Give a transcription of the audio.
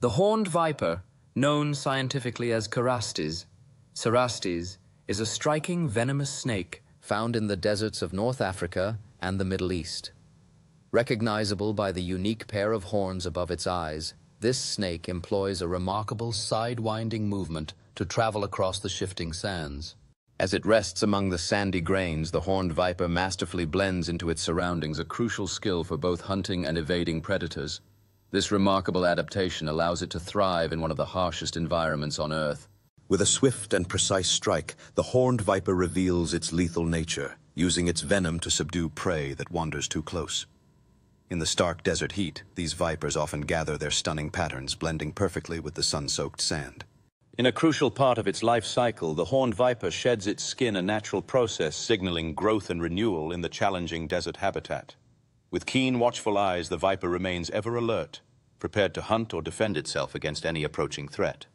The horned viper, known scientifically as Cerastes, Cerastes is a striking venomous snake found in the deserts of North Africa and the Middle East. Recognizable by the unique pair of horns above its eyes, this snake employs a remarkable side-winding movement to travel across the shifting sands. As it rests among the sandy grains, the horned viper masterfully blends into its surroundings, a crucial skill for both hunting and evading predators. This remarkable adaptation allows it to thrive in one of the harshest environments on Earth. With a swift and precise strike, the horned viper reveals its lethal nature, using its venom to subdue prey that wanders too close. In the stark desert heat, these vipers often gather their stunning patterns, blending perfectly with the sun-soaked sand. In a crucial part of its life cycle, the horned viper sheds its skin, a natural process signaling growth and renewal in the challenging desert habitat. With keen, watchful eyes, the viper remains ever alert, prepared to hunt or defend itself against any approaching threat.